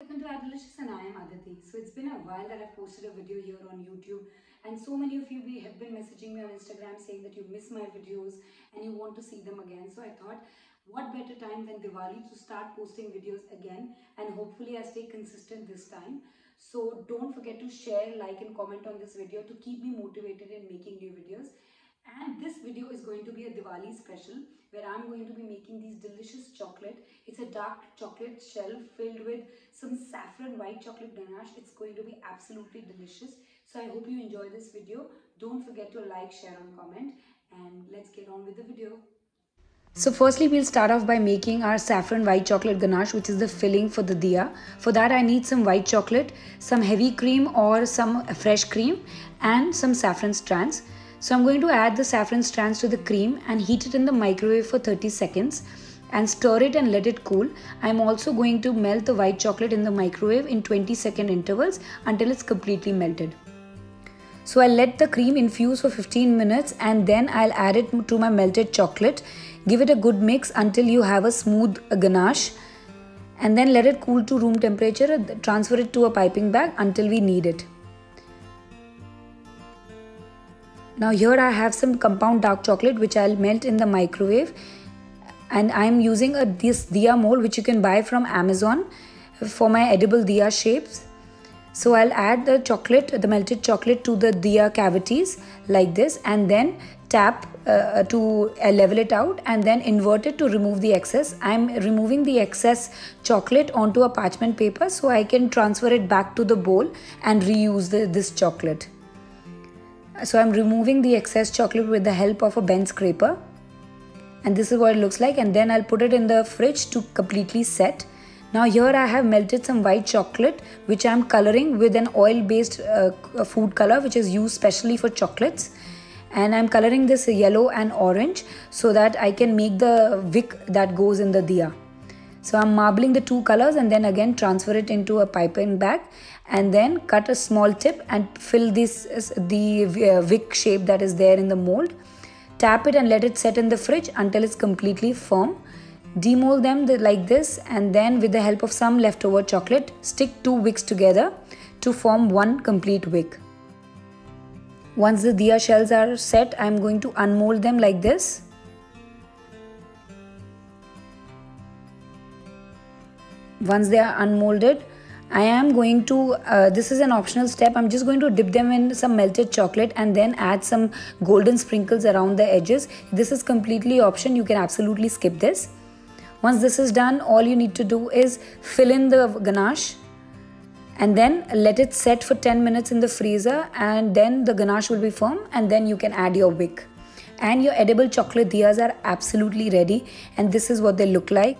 Welcome to Adilicious and I am Aditi. So it's been a while that I've posted a video here on YouTube and so many of you have been messaging me on Instagram saying that you miss my videos and you want to see them again. So I thought what better time than Diwali to start posting videos again and hopefully I stay consistent this time. So don't forget to share, like and comment on this video to keep me motivated in making new videos. And this video is going to be a Diwali special where I'm going to be making these delicious chocolate. It's a dark chocolate shell filled with some saffron white chocolate ganache. It's going to be absolutely delicious. So I hope you enjoy this video. Don't forget to like, share and comment and let's get on with the video. So firstly we'll start off by making our saffron white chocolate ganache which is the filling for the diya. For that I need some white chocolate, some heavy cream or some fresh cream and some saffron strands. So I'm going to add the saffron strands to the cream and heat it in the microwave for 30 seconds and stir it and let it cool. I'm also going to melt the white chocolate in the microwave in 20 second intervals until it's completely melted. So I'll let the cream infuse for 15 minutes and then I'll add it to my melted chocolate. Give it a good mix until you have a smooth ganache and then let it cool to room temperature. Transfer it to a piping bag until we need it. Now here I have some compound dark chocolate which I'll melt in the microwave and I'm using a this diya mold which you can buy from Amazon for my edible diya shapes. So I'll add the chocolate, the melted chocolate to the diya cavities like this and then tap uh, to uh, level it out and then invert it to remove the excess. I'm removing the excess chocolate onto a parchment paper so I can transfer it back to the bowl and reuse the, this chocolate. So I'm removing the excess chocolate with the help of a bent scraper. And this is what it looks like. And then I'll put it in the fridge to completely set. Now here I have melted some white chocolate which I'm coloring with an oil based uh, food color which is used specially for chocolates. And I'm coloring this yellow and orange so that I can make the wick that goes in the diya. So I'm marbling the two colors and then again transfer it into a piping bag and then cut a small tip and fill this the uh, wick shape that is there in the mold. Tap it and let it set in the fridge until it's completely firm. Demold them like this and then with the help of some leftover chocolate stick two wicks together to form one complete wick. Once the diya shells are set, I am going to unmold them like this. Once they are unmolded, I am going to, uh, this is an optional step, I'm just going to dip them in some melted chocolate and then add some golden sprinkles around the edges. This is completely option, you can absolutely skip this. Once this is done, all you need to do is fill in the ganache and then let it set for 10 minutes in the freezer and then the ganache will be firm and then you can add your wick. And your edible chocolate diyas are absolutely ready and this is what they look like.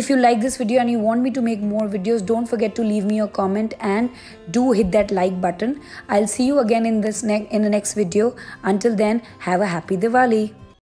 If you like this video and you want me to make more videos, don't forget to leave me a comment and do hit that like button. I'll see you again in this in the next video. Until then, have a happy Diwali.